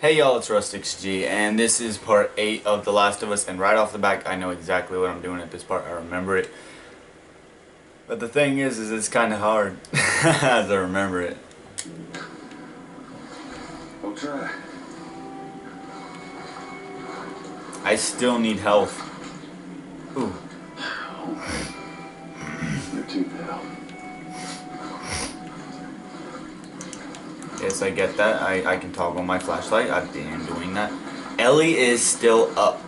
Hey y'all, it's Rustix G, and this is part 8 of The Last of Us, and right off the back, I know exactly what I'm doing at this part, I remember it. But the thing is, is it's kind of hard, as I remember it. I'll try. I still need health. Ooh, You're too pale. Yes, I get that. I, I can toggle my flashlight, I've been doing that. Ellie is still up.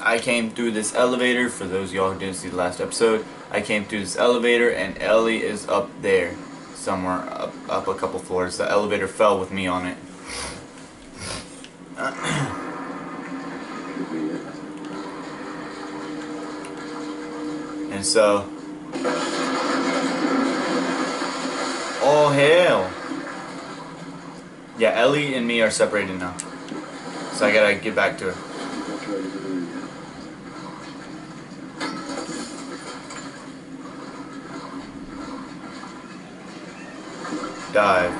I came through this elevator, for those y'all who didn't see the last episode, I came through this elevator and Ellie is up there, somewhere up, up a couple floors. The elevator fell with me on it. It. And so, oh hell. Yeah, Ellie and me are separated now. So I gotta get back to her. Dive.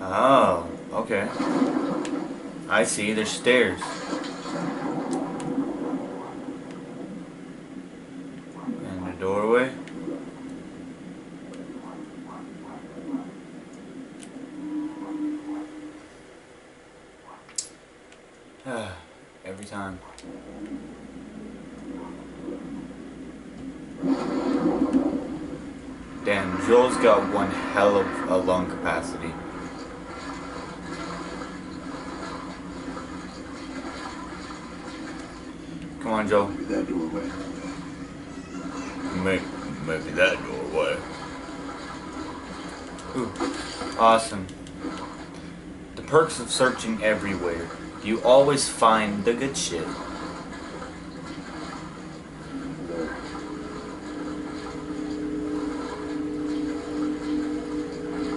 Oh, okay. I see, there's stairs. And a doorway. Every time. Damn, Joel's got one hell of a lung capacity. Come on, Joel. Maybe that doorway. Maybe, maybe that doorway. Ooh, awesome. The perks of searching everywhere. You always find the good shit. There.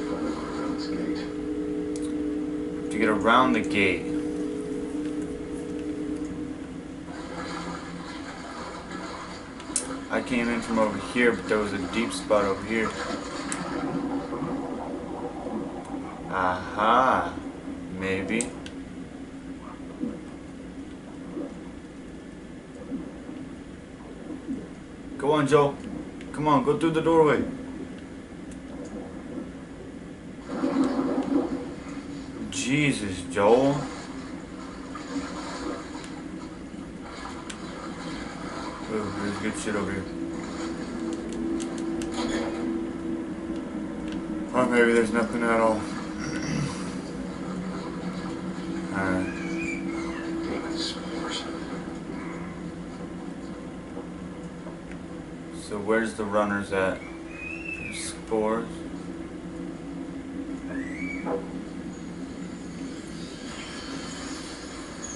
Follow around this gate. To get around the gate. I came in from over here, but there was a deep spot over here. Aha. Maybe. Go on, Joe. Come on, go through the doorway. Jesus, Joel. Ooh, there's good shit over here. Or maybe there's nothing at all. Alright. So where's the runners at? Spores.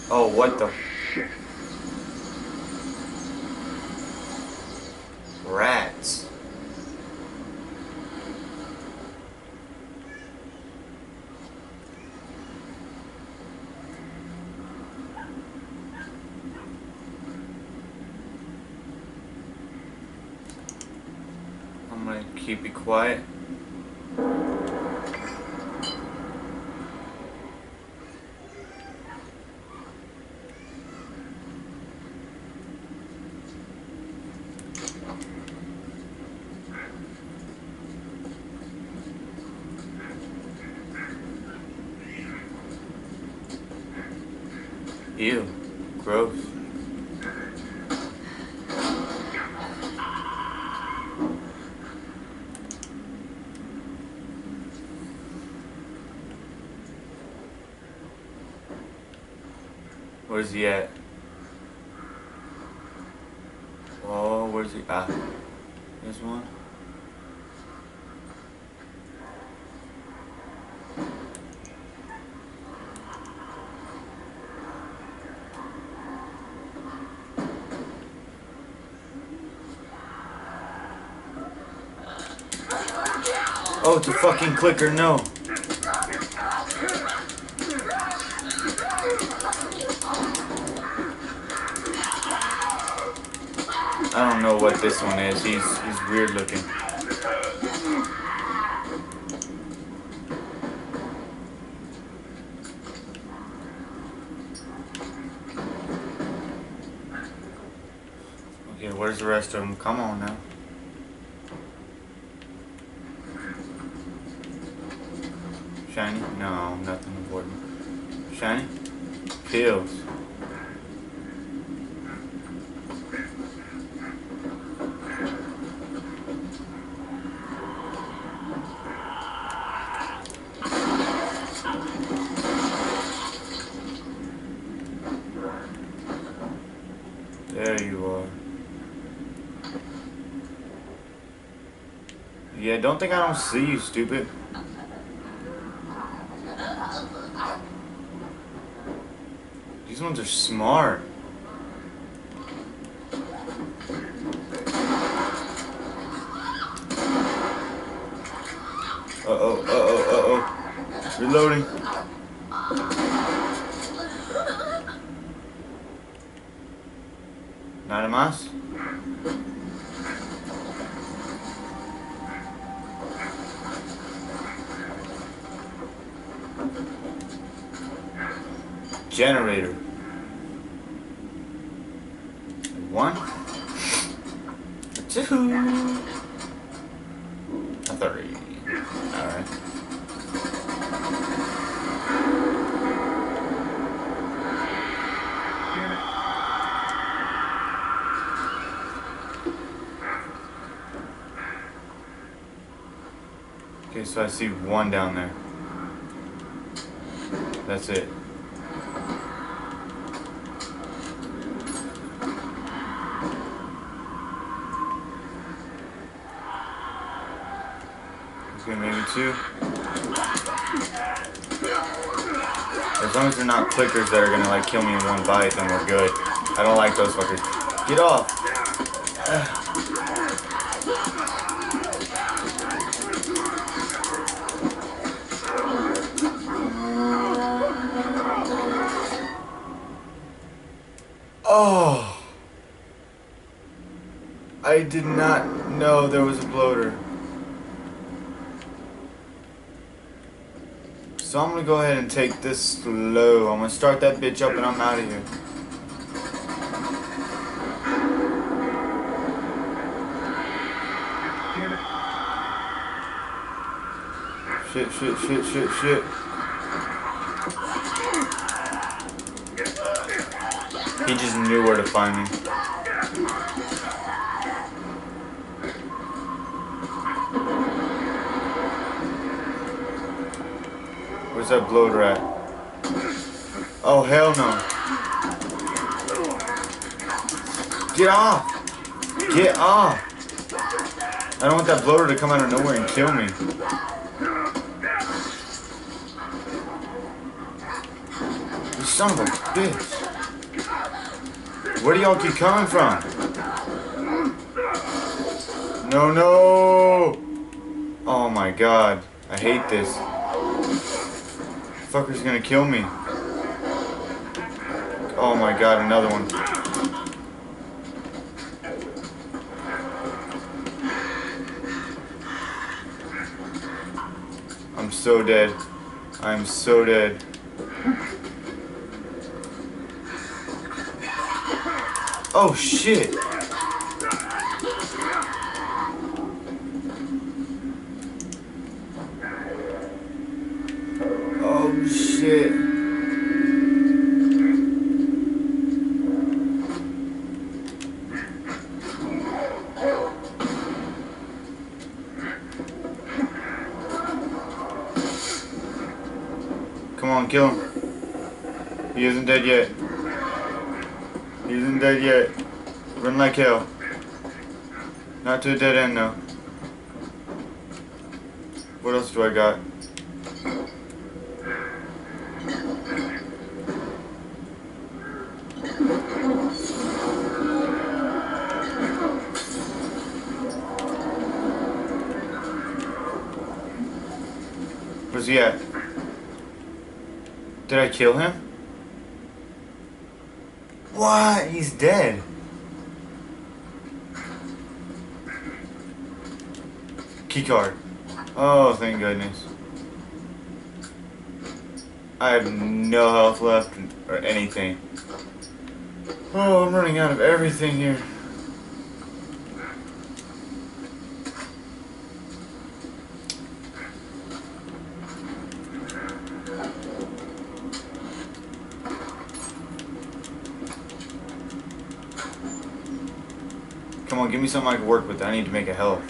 Oh, what the Shit. rats? I'm gonna keep it quiet. Where's he at? Oh, where's he? Ah, there's one. Oh, it's a fucking clicker, no. I don't know what this one is. He's he's weird looking. Okay, where's the rest of them? Come on now. Shiny? No, nothing important. Shiny? Pills. Yeah, don't think I don't see you, stupid. These ones are smart. Uh oh, uh oh, uh oh. Reloading. Generator. One. Two. A three. Alright. Okay, so I see one down there. That's it. Two. As long as they're not clickers that are gonna like kill me in one bite, then we're good. I don't like those fuckers. Get off! Oh! I did not know there was a bloater. So I'm gonna go ahead and take this slow. I'm gonna start that bitch up and I'm out of here. Shit, shit, shit, shit, shit. He just knew where to find me. That bloater at? Oh, hell no. Get off! Get off! I don't want that bloater to come out of nowhere and kill me. You son of a bitch. Where do y'all keep coming from? No, no! Oh my god. I hate this. Fucker's gonna kill me. Oh my god, another one. I'm so dead. I'm so dead. Oh shit! Where's he at? Did I kill him? What? He's dead. Keycard. Oh, thank goodness. I have no health left or anything. Oh, I'm running out of everything here. Give me something I can work with. I need to make a health.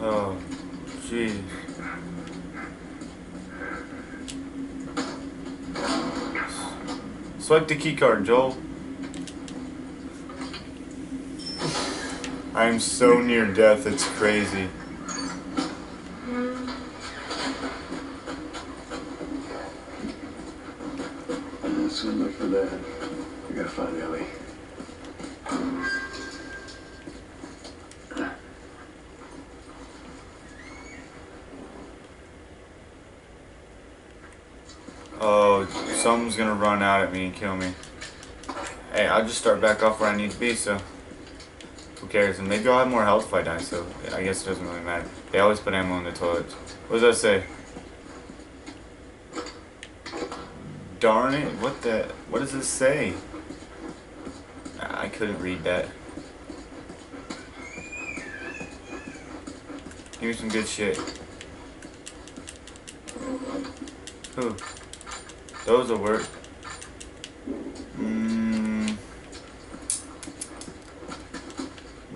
Oh, jeez. Swipe the key card, Joel. I am so near death, it's crazy. Let's go look for that. We gotta find Ellie. Oh, something's gonna run out at me and kill me. Hey, I'll just start back off where I need to be, so who cares? And maybe I'll have more health if I die, so I guess it doesn't really matter. They always put ammo in the toilets. What does that say? Darn it, what the, what does this say? I couldn't read that. Me some good shit. Who? Those will work.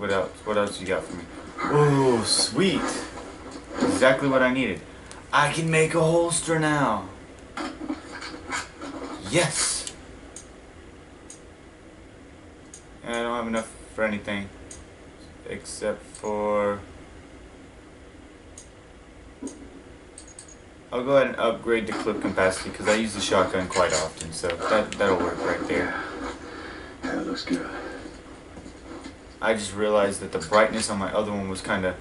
What else? What else you got for me? Oh, sweet. Exactly what I needed. I can make a holster now. Yes. And I don't have enough for anything. Except for... I'll go ahead and upgrade the clip capacity because I use the shotgun quite often, so that, that'll work right there. Yeah, it looks good. I just realized that the brightness on my other one was kind of.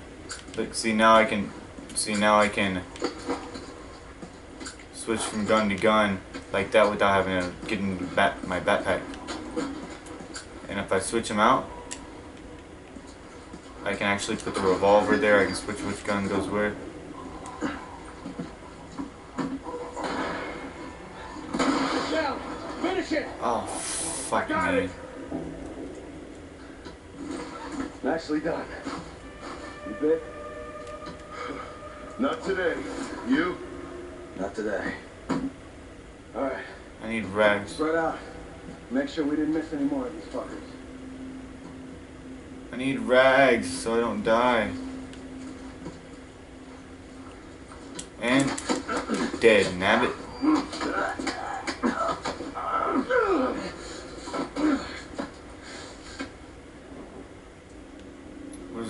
Look, see now I can, see now I can switch from gun to gun like that without having to get into bat, my backpack. And if I switch them out, I can actually put the revolver there. I can switch which gun goes where. Down! Finish it! Oh, fucking got me. it. Nicely done. You bit? Not today. You? Not today. All right. I need rags. Spread out. Make sure we didn't miss any more of these fuckers. I need rags so I don't die. And dead, nabbit.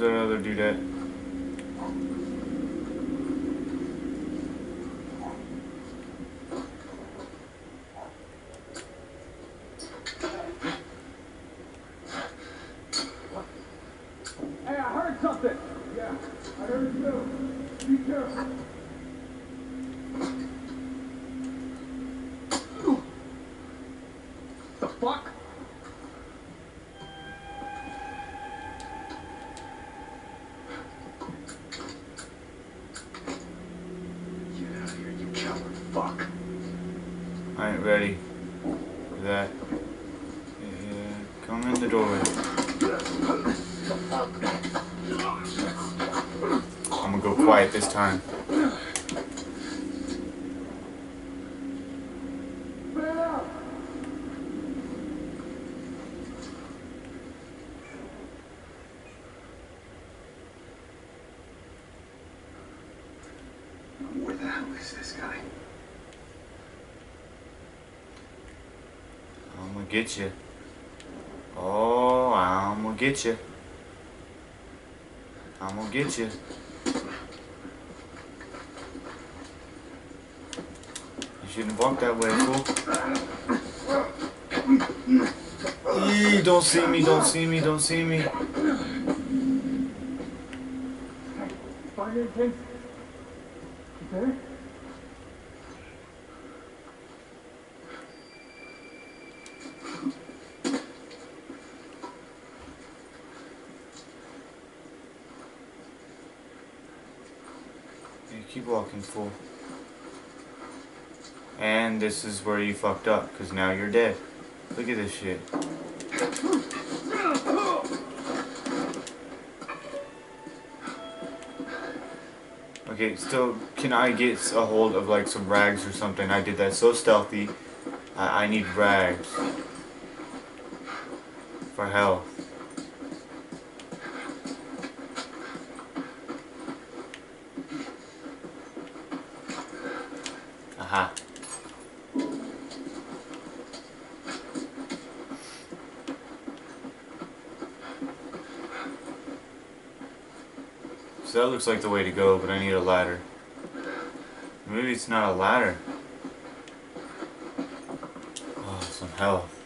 Where's Hey, I heard something! Yeah, I heard too. Be careful. The fuck? Get out of here, you coward fuck. I ain't ready for that. Yeah, come in the doorway. I'm gonna go quiet this time. Man out! Where the hell is this guy? I'm gonna get you. Oh, I'm gonna get you. I'm gonna get you. You shouldn't walk that way, fool. Eee, don't see me, don't see me, don't see me. Hey, keep walking, fool. And this is where you fucked up, because now you're dead. Look at this shit. Okay, still, can I get a hold of like some rags or something? I did that so stealthy. I, I need rags. For health. Aha. So that looks like the way to go, but I need a ladder. Maybe it's not a ladder. Oh, some health.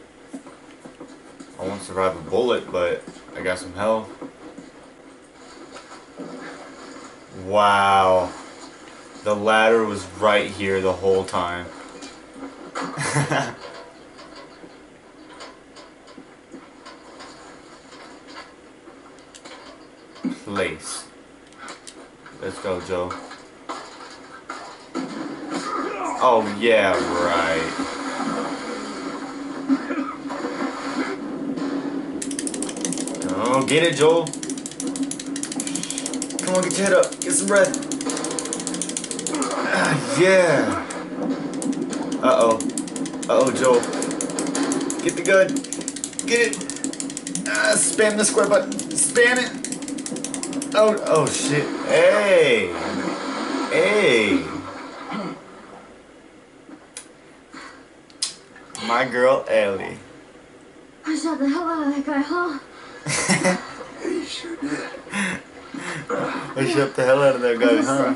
I won't survive a bullet, but I got some health. Wow. The ladder was right here the whole time. Place. Let's go, Joe. Oh, yeah, right. Oh, get it, Joel. Come on, get your head up. Get some breath. Ah, yeah. Uh-oh. Uh-oh, Joel. Get the gun. Get it. Ah, spam the square button. Spam it. Oh, oh shit. Hey. Hey. My girl Ellie. I shot the hell out of that guy, huh? Yeah, you sure did. I shot the hell out of that guy, huh?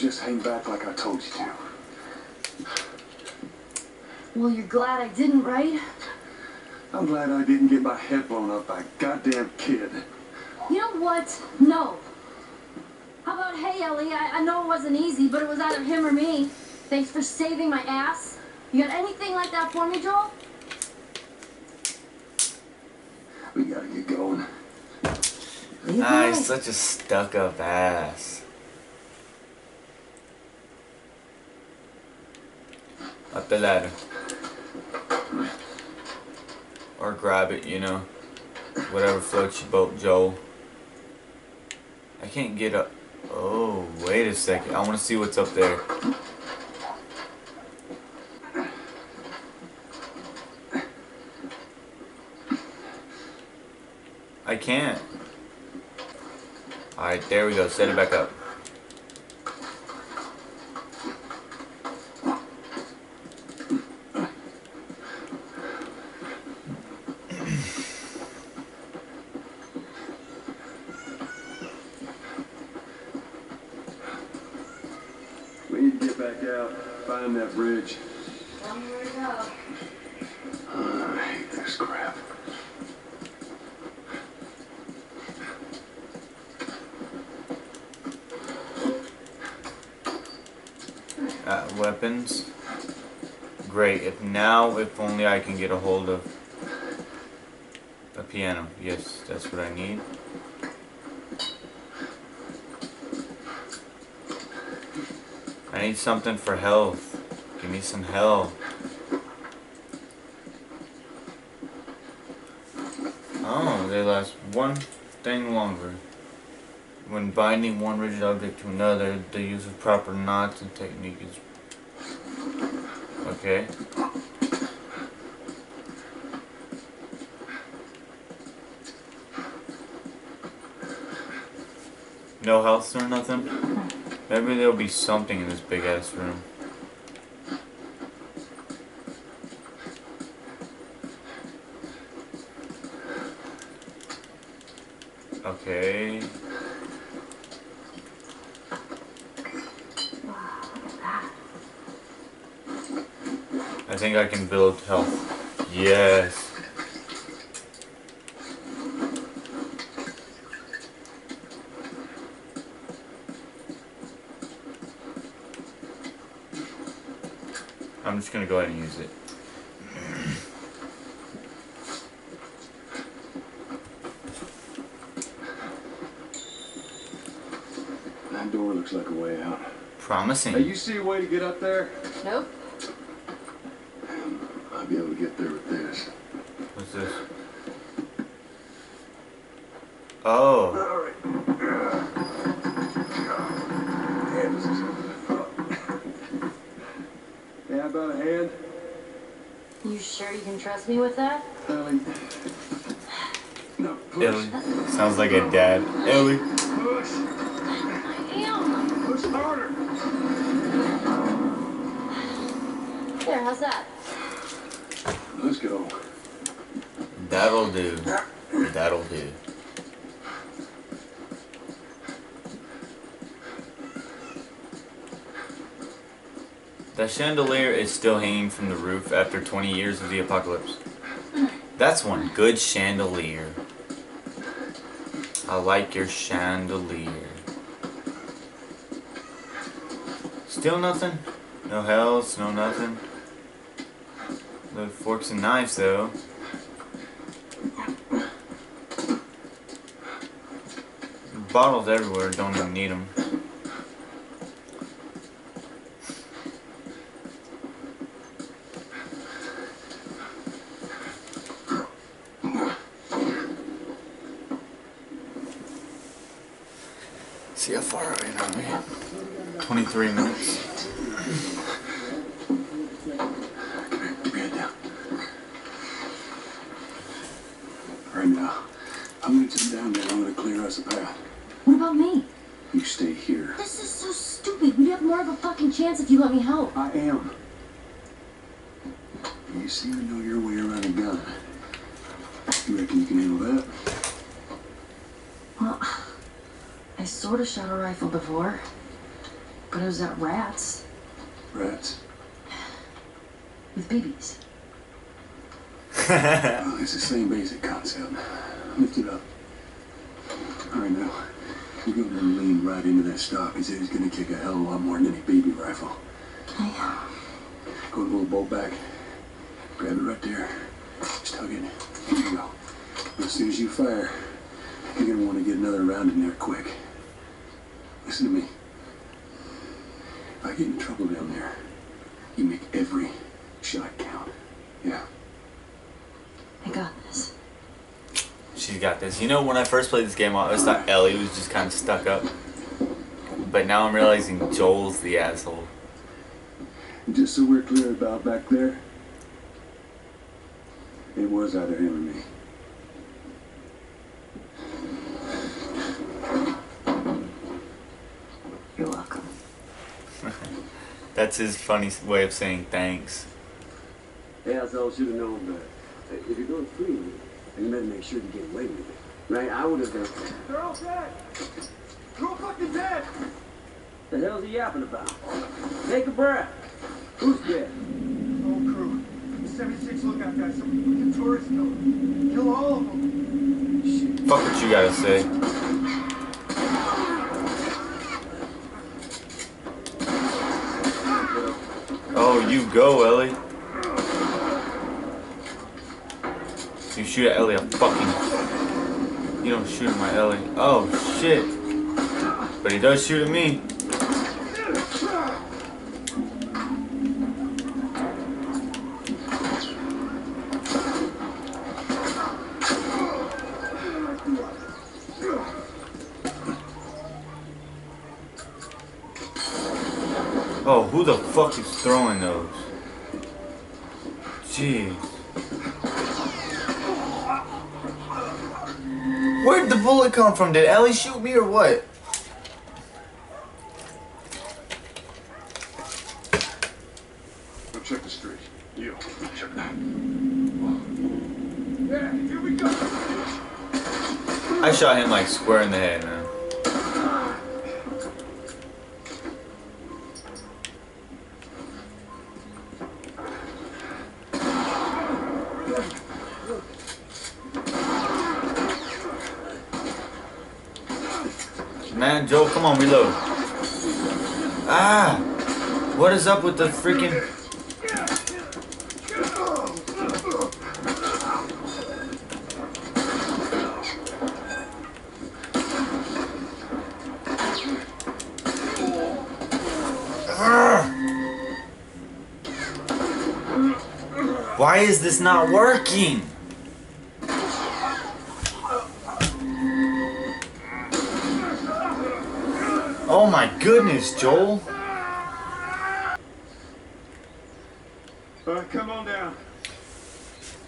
Sick. And you just hang back like I told you to. Well, you're glad I didn't, right? I'm glad I didn't get my head blown up by a goddamn kid. You know what? No. How about, hey, Ellie, I, I know it wasn't easy, but it was either him or me. Thanks for saving my ass. You got anything like that for me, Joel? We gotta get going. Leave Ah, he's such a stuck up ass. Up the ladder. Or grab it, you know. Whatever floats your boat, Joel. I can't get up. Oh, wait a second. I want to see what's up there. I can't. Alright, there we go. Set it back up. We need to get back out, find that bridge. Tell me where to go. Uh, I hate this crap. Uh, weapons. Great. If now, if only I can get a hold of a piano. Yes, that's what I need. I need something for health. Give me some health. Oh, they last one thing longer. When binding one rigid object to another, the use of proper knots and technique is. Okay. No health or nothing? Maybe there'll be something in this big ass room. Okay. Think I can build health. Yes. I'm just gonna go ahead and use it. That door looks like a way out. Promising. Hey, you see a way to get up there? Nope. I'll be able to get there with this. What's this? Oh. All right. Damn, this is over the thought. Yeah, about a hand. You sure you can trust me with that? Ellie. No, push. Ellie. Sounds like a dad. Ellie. Push. I am. Push harder. There, how's that? Go. That'll do. That'll do. The chandelier is still hanging from the roof after 20 years of the apocalypse. That's one good chandelier. I like your chandelier. Still nothing? No hells, no nothing. The forks and knives though. Bottles everywhere, don't even need them. See how far away are eh? we? 23 minutes. Keep your head down. Right now, I'm gonna come down there. I'm gonna clear us a path. What about me? You stay here. This is so stupid. We'd have more of a fucking chance if you let me help. I am. You seem to know your way around a gun. You reckon you can handle that? Well, I sort of shot a rifle before, but it was at rats Rats. with BBs. Well, it's the same basic concept. Lift it up. All right, now. You're gonna lean right into that stock and say he's gonna kick a hell of a lot more than any baby rifle. Okay. Go to the little bolt back. Grab it right there. Just tug it. Here you go. As soon as you fire, you're gonna want to get another round in there quick. Listen to me. If I get in trouble down there, you make every shot count. Yeah. I got this. She's got this. You know, when I first played this game, I always thought Ellie was just kind of stuck up. But now I'm realizing Joel's the asshole. Just so we're clear about back there, it was either him or me. You're welcome. That's his funny way of saying thanks. Yeah, so I should have known better. Uh, if you're going free, you better make sure to get away with it. Right? I would have done. They're all dead. They're fucking dead. The hell's he yapping about? Take a breath. Who's dead? Whole crew. The 76 lookout guys. Some fucking tourists killed. Kill all of them. Shit. Fuck what you gotta say. Oh, you go, Ellie. You shoot at Ellie, I fucking. You don't shoot at my Ellie. Oh, shit. But he does shoot at me. Oh, who the fuck is throwing those? Jeez. Where'd the bullet come from? Did Ellie shoot me or what? Go check the street. You. Check that. Yeah, here we go. I shot him like square in the head, man. Man, Joe, come on, reload. Ah! What is up with the freaking. Is this not working? Oh my goodness, Joel. Right, come on down.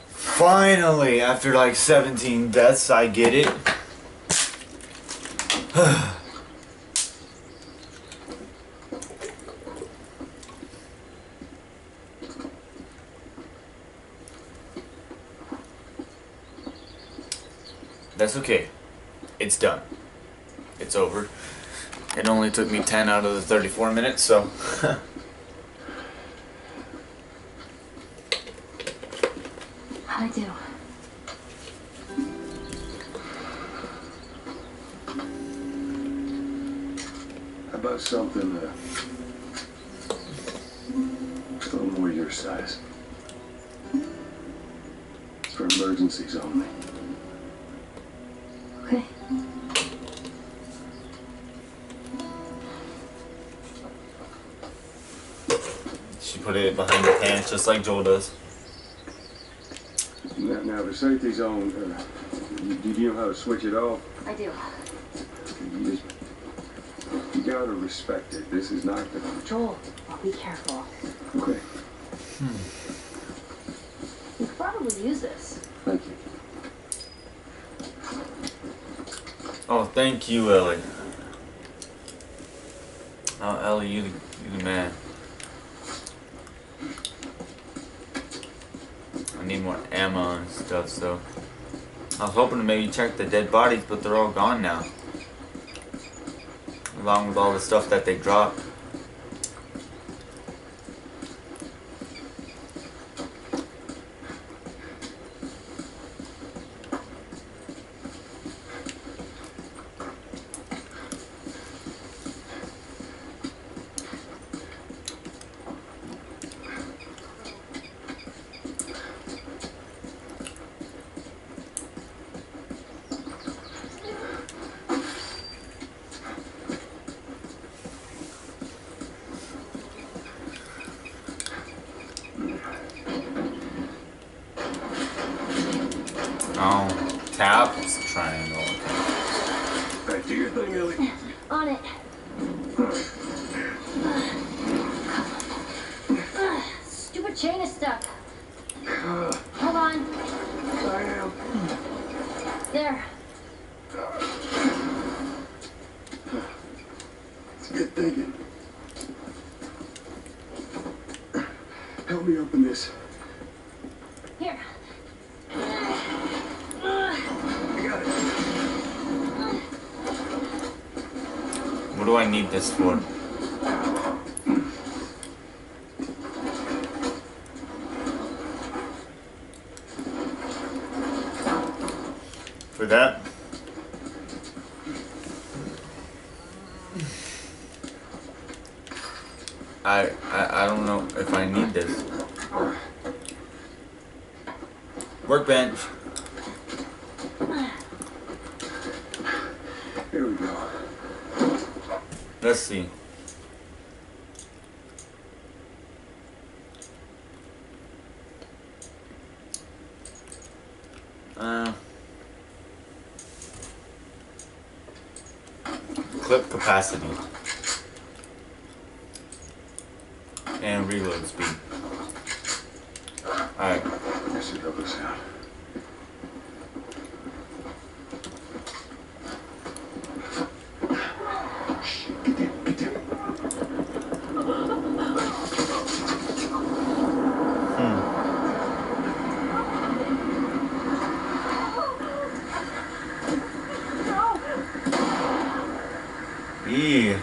Finally, after like 17 deaths, I get it. That's okay. It's done. It's over. It only took me 10 out of the 34 minutes, so. How'd I do? How about something uh, just a little more your size? It's for emergencies only. Put it behind the pants just like Joel does. Now, now the safety zone, uh, you, do you know how to switch it off? I do. You just, you gotta respect it. This is not the, Joel, well, be careful. okay, You could probably use this. thank you. Oh, thank you, Ellie. Oh, Ellie, you, the- you the man. I need more ammo and stuff, so. I was hoping to maybe check the dead bodies, but they're all gone now. Along with all the stuff that they dropped. Oh, tap, it's a triangle. Okay. Back to your thing, Ellie. On it. Stupid chain is stuck. Hold on. I am. There. It's good thinking. Help me open this. Here. I got it. What do I need this for? For that? I, I I don't know if I need this. Workbench. Here we go. Let's see. Uh, clip capacity and reload speed. Alright, This should help us out. Get down, get down. E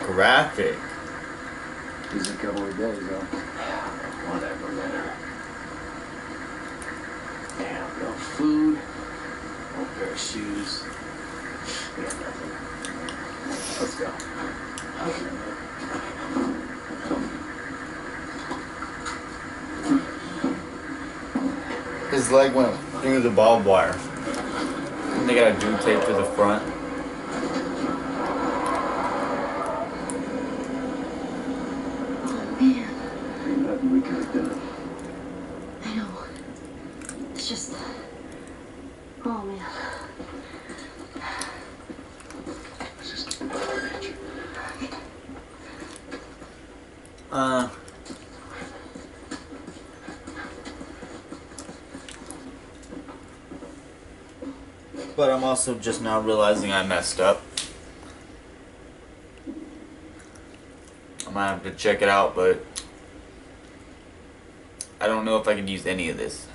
graphic. Busy couple of days, though. Whatever, whatever. Damn, no food, no pair of shoes. We got nothing. Let's go. His leg went through the barbed wire. And they got a duct tape to the front. Man, Ain't nothing we could have done. I know. It's just. Oh man. Let's just get the bridge. Uh. But I'm also just now realizing I messed up. I might have to check it out, but I don't know if I can use any of this.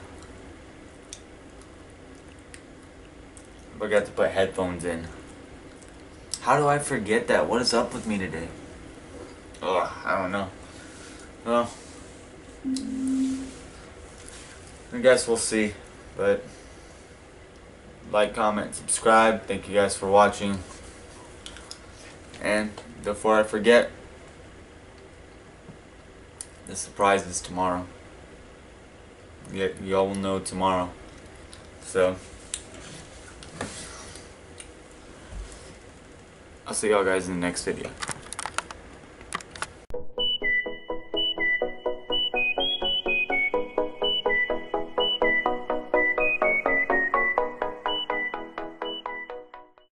I forgot to put headphones in. How do I forget that? What is up with me today? Ugh, I don't know. Well, I guess we'll see. But like, comment, subscribe. Thank you guys for watching. And before I forget, the surprise is tomorrow. Yeah, y'all will know tomorrow. So, I'll see y'all guys in the next video.